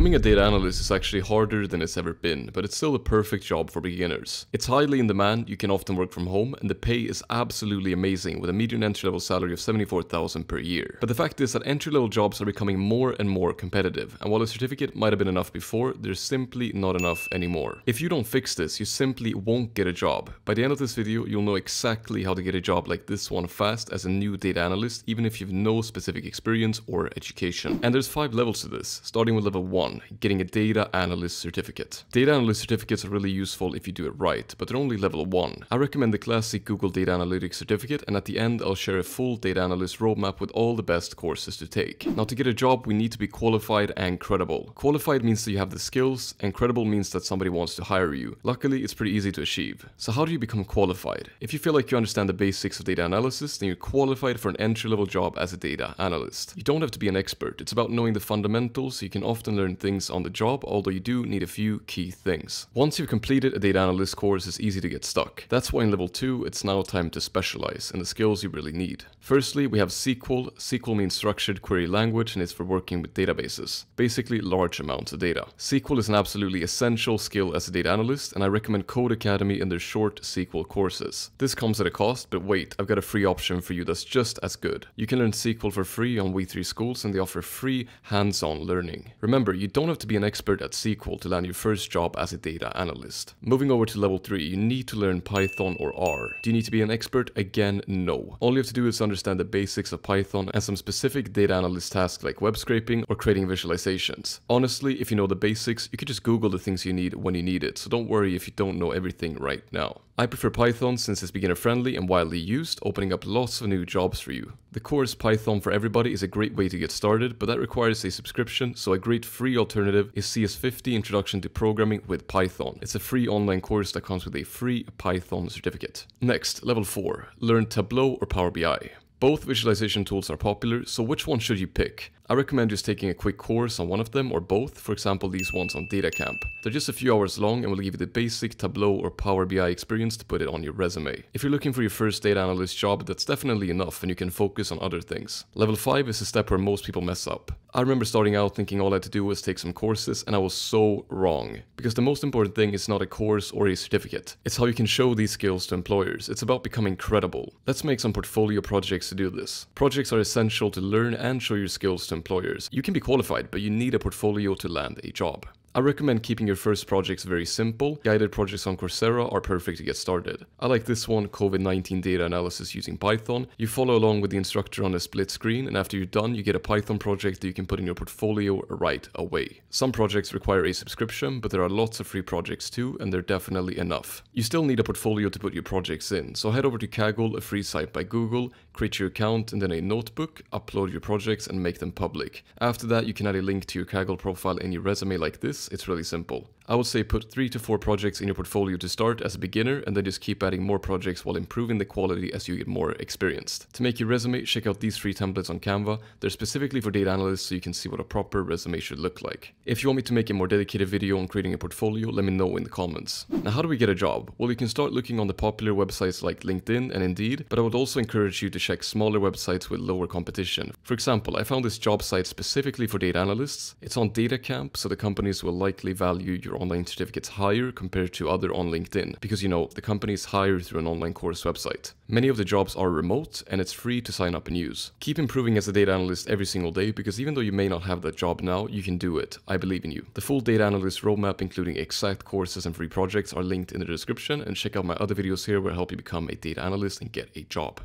Becoming a data analyst is actually harder than it's ever been, but it's still a perfect job for beginners. It's highly in demand, you can often work from home, and the pay is absolutely amazing with a median entry-level salary of 74,000 per year. But the fact is that entry-level jobs are becoming more and more competitive, and while a certificate might have been enough before, there's simply not enough anymore. If you don't fix this, you simply won't get a job. By the end of this video, you'll know exactly how to get a job like this one fast as a new data analyst, even if you've no specific experience or education. And there's five levels to this, starting with level 1, getting a data analyst certificate. Data analyst certificates are really useful if you do it right, but they're only level 1. I recommend the classic Google Data Analytics certificate, and at the end I'll share a full data analyst roadmap with all the best courses to take. Now to get a job, we need to be qualified and credible. Qualified means that you have the skills, and credible means that somebody wants to hire you. Luckily, it's pretty easy to achieve. So how do you become qualified? If you feel like you understand the basics of data analysis, then you're qualified for an entry-level job as a data analyst. You don't have to be an expert, it's about knowing the fundamentals so you can often learn things on the job, although you do need a few key things. Once you've completed a data analyst course, it's easy to get stuck. That's why in level 2, it's now time to specialize in the skills you really need. Firstly, we have SQL. SQL means structured query language and it's for working with databases, basically large amounts of data. SQL is an absolutely essential skill as a data analyst, and I recommend Codecademy and their short SQL courses. This comes at a cost, but wait, I've got a free option for you that's just as good. You can learn SQL for free on W3Schools and they offer free hands-on learning. Remember, you don't have to be an expert at SQL to land your first job as a data analyst. Moving over to level 3, you need to learn Python or R. Do you need to be an expert? Again, no. All you have to do is understand the basics of Python and some specific data analyst tasks like web scraping or creating visualizations. Honestly, if you know the basics, you could just Google the things you need when you need it, so don't worry if you don't know everything right now. I prefer Python since it's beginner friendly and widely used, opening up lots of new jobs for you. The course Python for Everybody is a great way to get started, but that requires a subscription, so a great free alternative is CS50 Introduction to Programming with Python. It's a free online course that comes with a free Python certificate. Next, level 4. Learn Tableau or Power BI. Both visualization tools are popular, so which one should you pick? I recommend just taking a quick course on one of them or both, for example these ones on DataCamp. They're just a few hours long and will give you the basic Tableau or Power BI experience to put it on your resume. If you're looking for your first data analyst job, that's definitely enough and you can focus on other things. Level 5 is a step where most people mess up. I remember starting out thinking all I had to do was take some courses and I was so wrong. Because the most important thing is not a course or a certificate. It's how you can show these skills to employers. It's about becoming credible. Let's make some portfolio projects to do this. Projects are essential to learn and show your skills to employers. You can be qualified, but you need a portfolio to land a job. I recommend keeping your first projects very simple. Guided projects on Coursera are perfect to get started. I like this one, COVID-19 data analysis using Python. You follow along with the instructor on a split screen and after you're done you get a Python project that you can put in your portfolio right away. Some projects require a subscription but there are lots of free projects too and they're definitely enough. You still need a portfolio to put your projects in, so head over to Kaggle, a free site by Google, create your account and then a notebook, upload your projects and make them public. After that you can add a link to your Kaggle profile in your resume like this it's really simple. I would say put 3 to 4 projects in your portfolio to start as a beginner and then just keep adding more projects while improving the quality as you get more experienced. To make your resume, check out these free templates on Canva. They're specifically for data analysts so you can see what a proper resume should look like. If you want me to make a more dedicated video on creating a portfolio, let me know in the comments. Now how do we get a job? Well you can start looking on the popular websites like LinkedIn and Indeed, but I would also encourage you to check smaller websites with lower competition. For example, I found this job site specifically for data analysts. It's on DataCamp, so the companies will likely value your online certificates higher compared to other on LinkedIn because you know the companies hire through an online course website. Many of the jobs are remote and it's free to sign up and use. Keep improving as a data analyst every single day because even though you may not have that job now, you can do it. I believe in you. The full data analyst roadmap including exact courses and free projects are linked in the description and check out my other videos here where I help you become a data analyst and get a job.